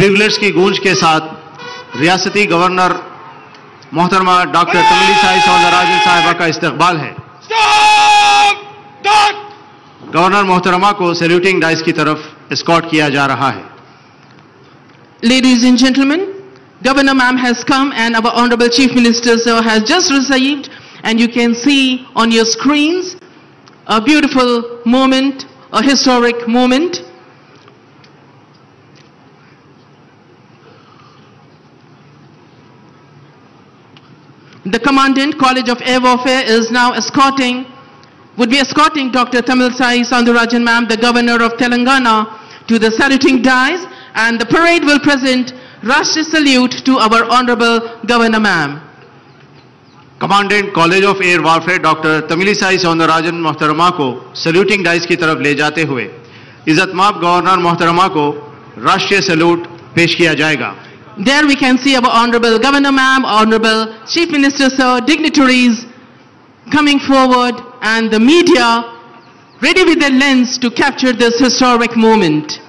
बिगलेट्स की गूंज के साथ रियासती गवर्नर मोहतरमा डॉक्टर तमली साई सौंदराजन साहिबा का इस्तकबाल है। गवर्नर मोहतरमा को सैल्यूटिंग डाइस की तरफ़ स्कॉट किया जा रहा है। Ladies and gentleman governor ma'am has come and our honourable chief minister sir has just received and you can see on your screen a beautiful moment a historic moment The Commandant College of Air Warfare is now escorting, would be escorting Dr. Tamilisai Soundararajan ma'am, the Governor of Telangana, to the saluting dais and the parade will present Rashtriya salute to our Honorable Governor ma'am. Commandant College of Air Warfare, Dr. Tamil Sai Soundararajan मोहतरमा को saluting dice की तरफ ले जाते हुए इज़तमाब governor मोहतरमा को राष्ट्रीय सल्यूट पेश किया there we can see our Honorable Governor Ma'am, Honorable Chief Minister Sir, dignitaries coming forward and the media ready with their lens to capture this historic moment.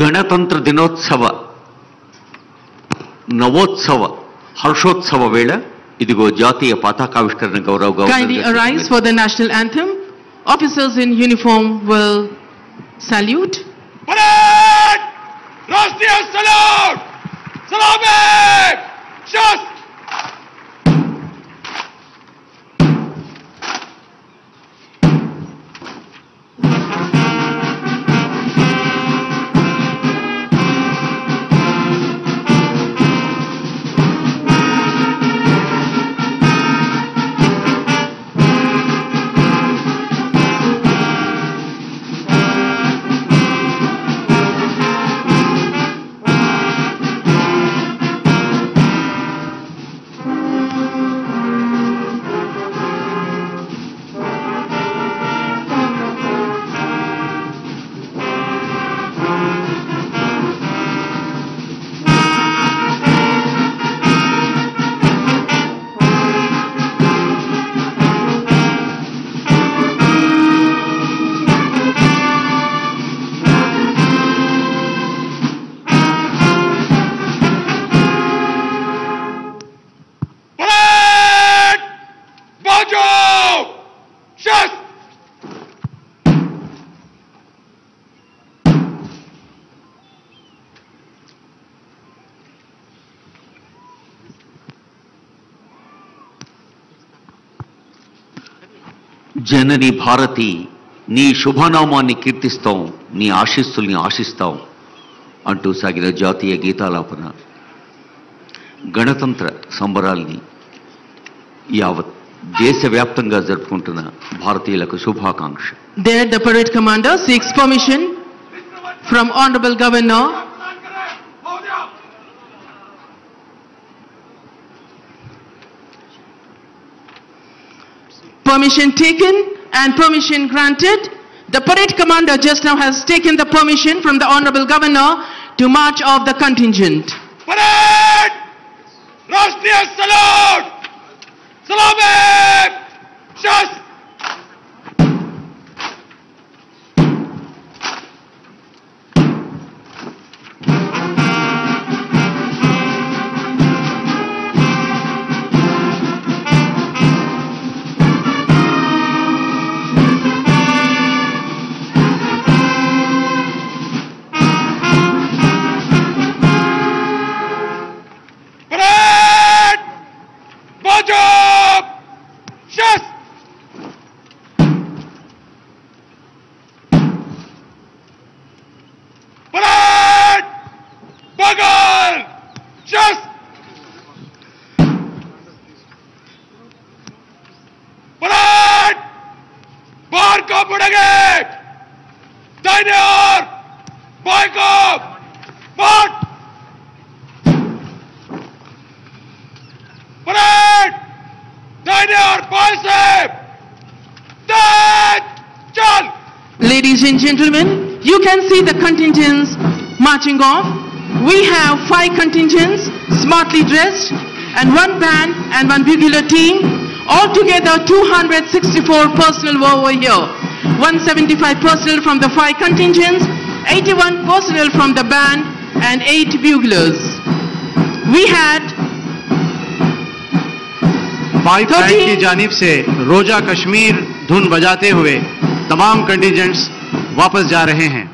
ಗಣತಂತ್ರ ದಿನೋತ್ಸವ ನವೋತ್ಸವ ಹರ್ಷೋತ್ಸವ ವೇಳೆ ಇದಿಗೋ ಜಾತಿಯ ಪತಾಕಾವಿಷ್ಕರಣ ಗೌರವ Kindly arise for the national anthem. Officers in uniform will salute. Parade! Rashtriya salute! Salame! జనని భారతి నీ శుభనామాన్ని కీర్తిస్తాం నీ ఆశీస్సుల్ని ఆశిస్తాం అంటూ సాగిన జాతీయ గీతాలాపన గణతంత్ర సంబరాల్ని యావత్ దేశవ్యాప్తంగా జరుపుకుంటున్న భారతీయులకు శుభాకాంక్ష There the parade commander seeks permission from Honorable Governor Permission taken and permission granted. The parade commander just now has taken the permission from the Honorable Governor to march off the contingent. Parade! Rashtriya salute! Salame! What? Parade! Diner, Chal! Ladies and gentlemen, you can see the contingents marching off. We have five contingents, smartly dressed, and one band and one regular team. Altogether, 264 personnel were over here. 175 personnel from the five contingents, 81 personnel from the band, and 8 buglers. We had white bank thirty- की जानिब से रोजा कश्मीर धुन बजाते हुए तमाम contingents वापस जा रहे हैं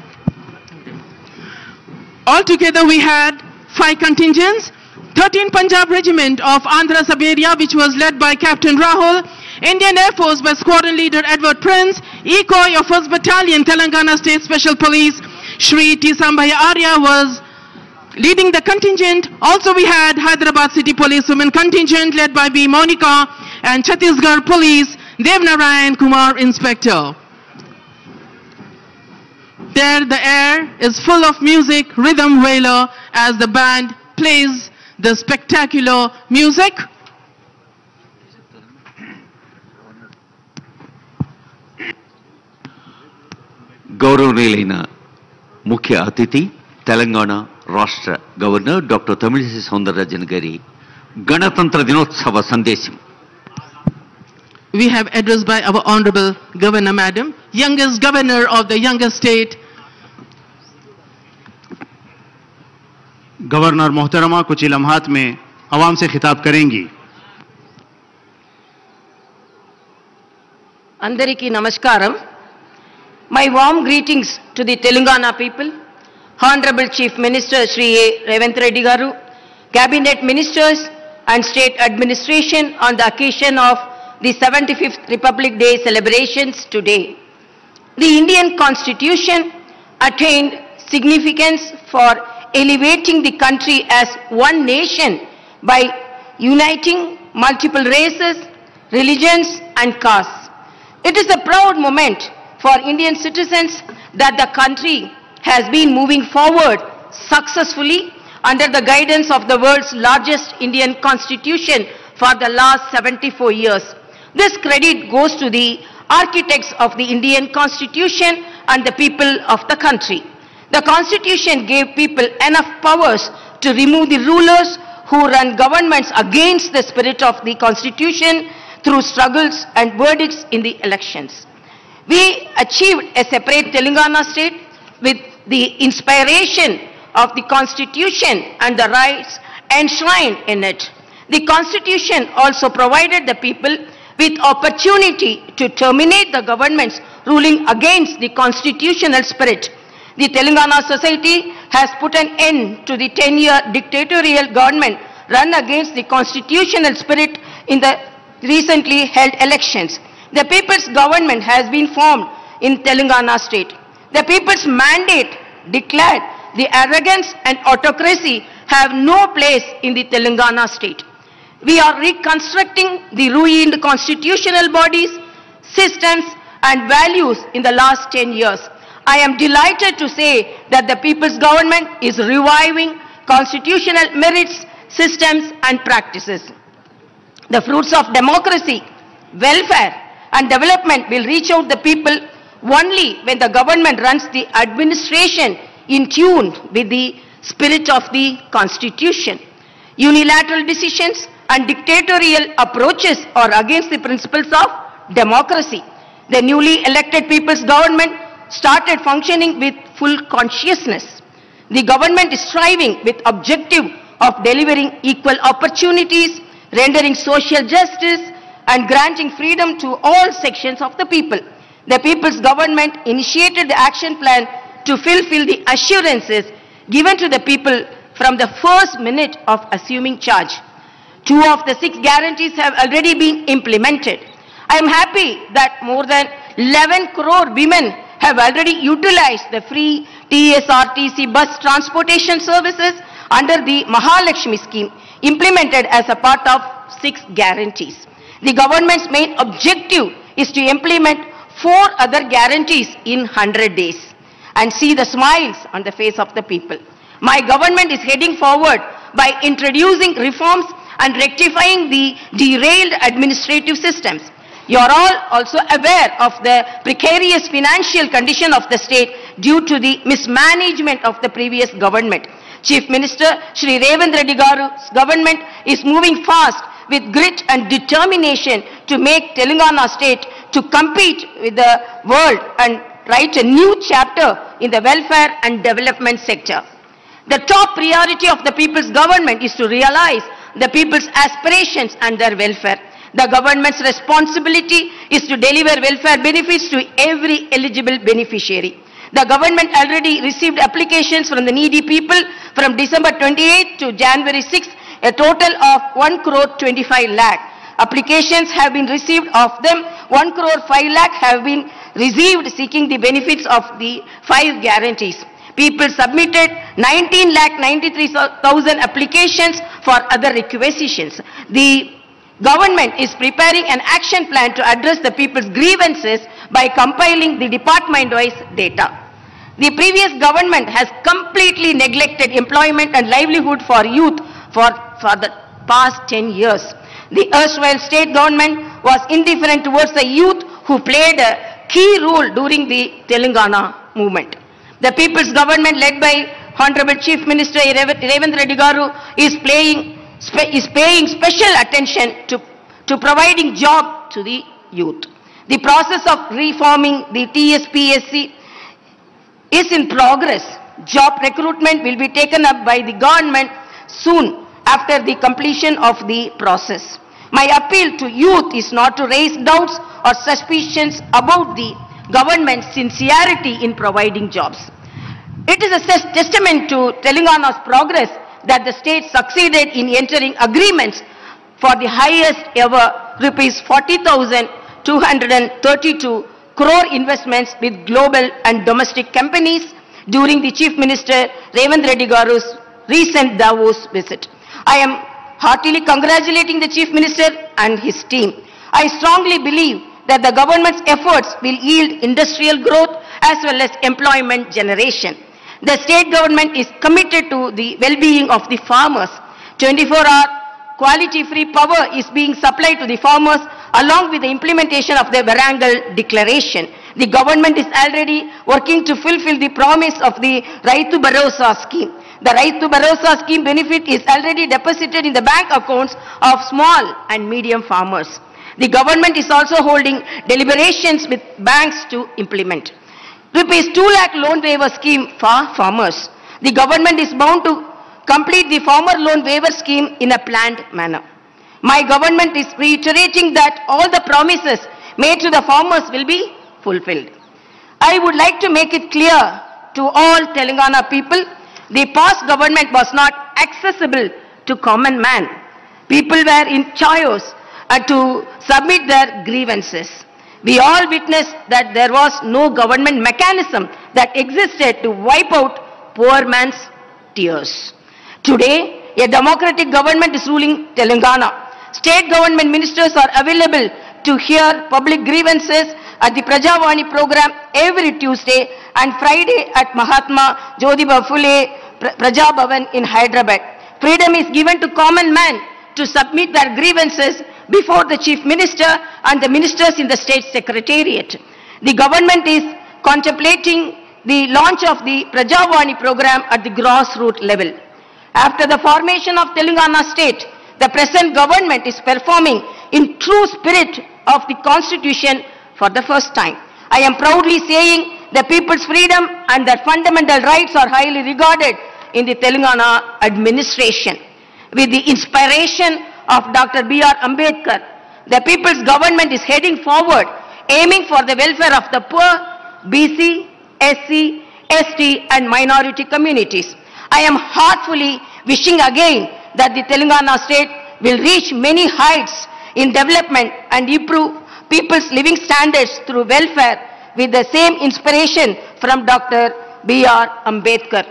Altogether, we had five contingents. 13 Punjab Regiment of Andhra Sub-area, which was led by Captain Rahul. Indian Air Force by Squadron Leader Edward Prince. ECOI of 1st Battalion, Telangana State Special Police, Shri T. Sambhaya Arya was leading the contingent. Also, we had Hyderabad City Police Women Contingent led by B. Monica and Chhattisgarh Police, Devnarayan Kumar Inspector. There the air is full of music, rhythm wailer as the band plays the spectacular music. గౌరవనీయులైన ముఖ్య అతిథి తెలంగాణ రాష్ట్ర governor doctor Tamilisai Soundararajan గారి గణతంత్ర దినోత్సవ సందేశం We have address by our Honorable Governor Madam, youngest governor of the youngest state. Governor मोहतरमा कुछ ही लम्हात में अवाम से खिताब करेंगी అందరికీ నమస్కారం my warm greetings to the Telangana people honourable Honorable Chief Minister Sri Revanth Reddy Garu, Cabinet Ministers and State Administration on the occasion of the 75th Republic Day celebrations today. The Indian Constitution attained significance for elevating the country as one nation by uniting multiple races, religions and castes. It is a proud moment for Indian citizens that the country has been moving forward successfully under the guidance of the world's largest Indian constitution for the last 74 years. This credit goes to the architects of the Indian constitution and the people of the country. The constitution gave people enough powers to remove the rulers who run governments against the spirit of the constitution through struggles and verdicts in the elections. We achieved a separate Telangana state with the inspiration of the constitution and the rights enshrined in it. The constitution also provided the people with opportunity to terminate the governments ruling against the constitutional spirit. The Telangana society has put an end to the 10-year dictatorial government run against the constitutional spirit in the recently held elections. The people's government has been formed in Telangana state. The people's mandate declared the arrogance and autocracy have no place in the Telangana state. We are reconstructing the ruined constitutional bodies, systems and values in the last 10 years. I am delighted to say that the people's government is reviving constitutional merits, systems and practices. The fruits of democracy, welfare and development will reach out the people only when the government runs the administration in tune with the spirit of the constitution. Unilateral decisions and dictatorial approaches are against the principles of democracy. The newly elected people's government started functioning with full consciousness. The government is striving with objective of delivering equal opportunities, rendering social justice and granting freedom to all sections of the people. The people's government initiated the action plan to fulfill the assurances given to the people from the first minute of assuming charge. Two of the six guarantees have already been implemented. I am happy that more than 11 crore women have already utilized the free TSRTC bus transportation services under the Mahalakshmi scheme implemented as a part of six guarantees. The government's main objective is to implement four other guarantees in 100 days and see the smiles on the face of the people. My government is heading forward by introducing reforms and rectifying the derailed administrative systems. You are all also aware of the precarious financial condition of the state due to the mismanagement of the previous government. Chief Minister Sri Revanth Reddy government is moving fast with grit and determination to make Telangana state to compete with the world and write a new chapter in the welfare and development sector. The top priority of the people's government is to realize the people's aspirations and their welfare. The government's responsibility is to deliver welfare benefits to every eligible beneficiary. The government already received applications from the needy people from December 28 to January 6, a total of 1 crore 25 lakh. Applications have been received of them, 1 crore 5 lakh have been received seeking the benefits of the five guarantees. People submitted 19 lakh 93,000 applications for other requisitions. The government is preparing an action plan to address the people's grievances by compiling the department-wise data. The previous government has completely neglected employment and livelihood for youth for, for the past 10 years. The erstwhile state government was indifferent towards the youth who played a key role during the Telangana movement. The people's government led by Honorable Chief Minister Rev- Revanth Reddy is playing, is paying special attention to, to providing job to the youth. The process of reforming the TSPSC is in progress. Job recruitment will be taken up by the government soon after the completion of the process. My appeal to youth is not to raise doubts or suspicions about the government's sincerity in providing jobs. It is a testament to Telangana's progress that the state succeeded in entering agreements for the highest ever rupees 40,232 crore investments with global and domestic companies during the Chief Minister Revanth Reddy Garu's recent Davos visit. I am heartily congratulating the Chief Minister and his team. I strongly believe that the government's efforts will yield industrial growth as well as employment generation. The state government is committed to the well-being of the farmers. 24-hour quality-free power is being supplied to the farmers along with the implementation of the Warangal Declaration. The government is already working to fulfill the promise of the Rythu Bharosa scheme. The Rythu Bharosa scheme benefit is already deposited in the bank accounts of small and medium farmers. The government is also holding deliberations with banks to implement. Rupees 2 lakh loan waiver scheme for farmers. The government is bound to complete the farmer loan waiver scheme in a planned manner. My government is reiterating that all the promises made to the farmers will be fulfilled. I would like to make it clear to all Telangana people, the past government was not accessible to common man. People were in chaos uh, to submit their grievances. We all witnessed that there was no government mechanism that existed to wipe out poor man's tears. Today, a democratic government is ruling Telangana. State government ministers are available to hear public grievances at the Prajavani program every Tuesday and Friday at Mahatma Jyotiba Phule Pra- Praja Bhavan in Hyderabad. Freedom is given to common man to submit their grievances before the chief minister and the ministers in the state secretariat. The government is contemplating the launch of the Prajavani program at the grassroots level. After the formation of Telangana state, the present government is performing in true spirit of the constitution for the first time. I am proudly saying the people's freedom and their fundamental rights are highly regarded in the Telangana administration. With the inspiration of Dr. B.R. Ambedkar, the people's government is heading forward, aiming for the welfare of the poor, BC, SC, ST and minority communities. I am heartfully wishing again that the Telangana state will reach many heights in development and improve people's living standards through welfare with the same inspiration from Dr. B.R. Ambedkar.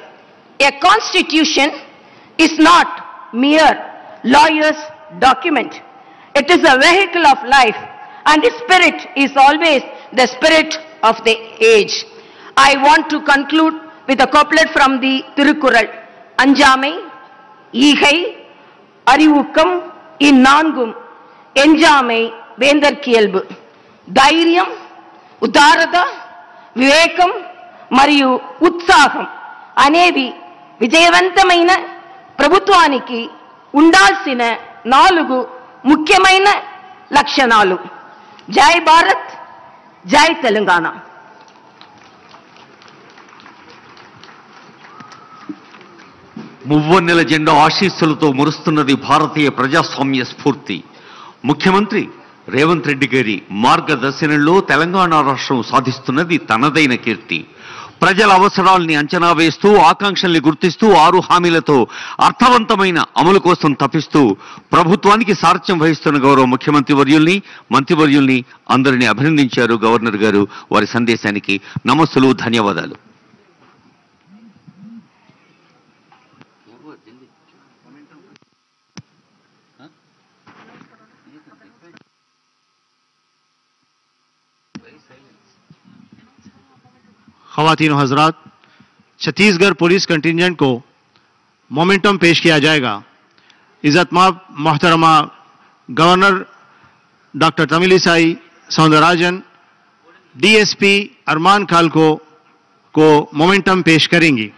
A constitution is not mere lawyer's document. It is a vehicle of life and its spirit is always the spirit of the age. I want to conclude with a couplet from the Thirukkural. Anjami, ihai, அறிவுக்கம் இந்நான்கும் anjami. ఎంజామై వేందర్కియల్బు ధైర్యం ఉదారత వివేకం మరియు ఉత్సాహం అనేవి విజయవంతమైన ప్రభుత్వానికి ఉండాల్సిన నాలుగు ముఖ్యమైన లక్షణాలు జై భారత్ జై తెలంగాణ మువ్వన్నెల జెండా ఆశీస్సులతో మురుస్తున్నది భారతీయ ప్రజాస్వామ్య స్ఫూర్తి ముఖ్యమంత్రి రేవంత్ రెడ్డి గారి మార్గదర్శనంలో తెలంగాణ రాష్ట్రం సాధిస్తున్నది తనదైన కీర్తి. ప్రజల అవసరాల్ని అంచనా వేస్తూ ఆకాంక్షల్ని గుర్తిస్తూ ఆరు హామీలతో అర్థవంతమైన అమలు కోసం తప్పిస్తూ ప్రభుత్వానికి సారథ్యం వహిస్తున్న గౌరవ ముఖ్యమంత్రి వర్యుల్ని మంత్రివర్యుల్ని అందరినీ అభినందించారు గవర్నర్ గారు. వారి సందేశానికి నమస్సులు ధన్యవాదాలు. खातिन हजरात छत्तीसगढ़ पुलिस कंटिजेंट को मोमेंटम पेश किया जाएगा इज़्ज़तमाब मोहतरमा governor doctor Tamilisai Soundararajan DSP Arman खालको को मोमेंटम पेश करेंगी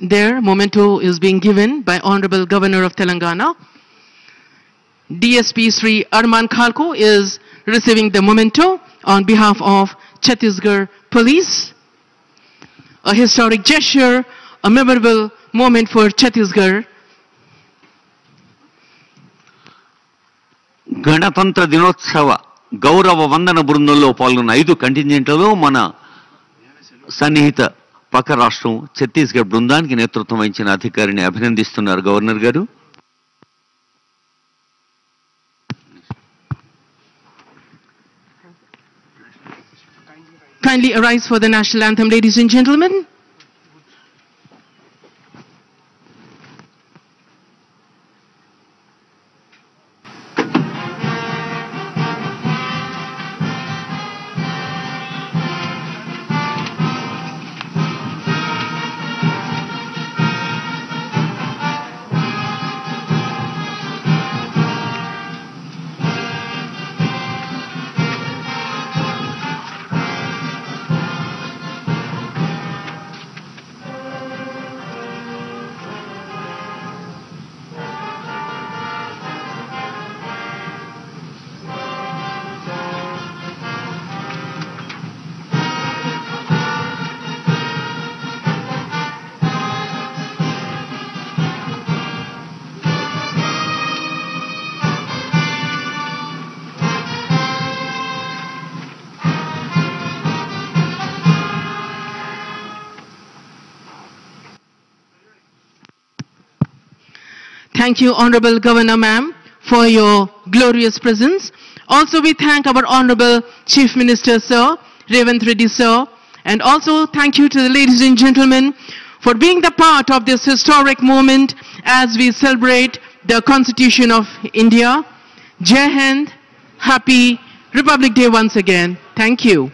There, memento is being given by Honorable Governor of Telangana. DSP Sri Arman Khalko is receiving the memento on behalf of Chhattisgarh Police. A historic gesture, a memorable moment for Chhattisgarh. గణతంత్ర దినోత్సవ గౌరవ వందన బృందంలో పాల్గొన్న ఐదు కంటింజెంట్లలో మన సన్నిహిత పక్క రాష్ట్రం ఛత్తీస్గఢ్ బృందానికి నేతృత్వం వహించిన అధికారిని అభినందిస్తున్నారు గవర్నర్ గారు Kindly arise for the national anthem, ladies and gentlemen. Thank you, Honorable Governor Ma'am, for your glorious presence. Also, we thank our Honorable Chief Minister, Sir, Revanth Reddy, Sir, and also thank you to the ladies and gentlemen for being the part of this historic moment as we celebrate the Constitution of India. Jai Hind, happy Republic Day once again. Thank you.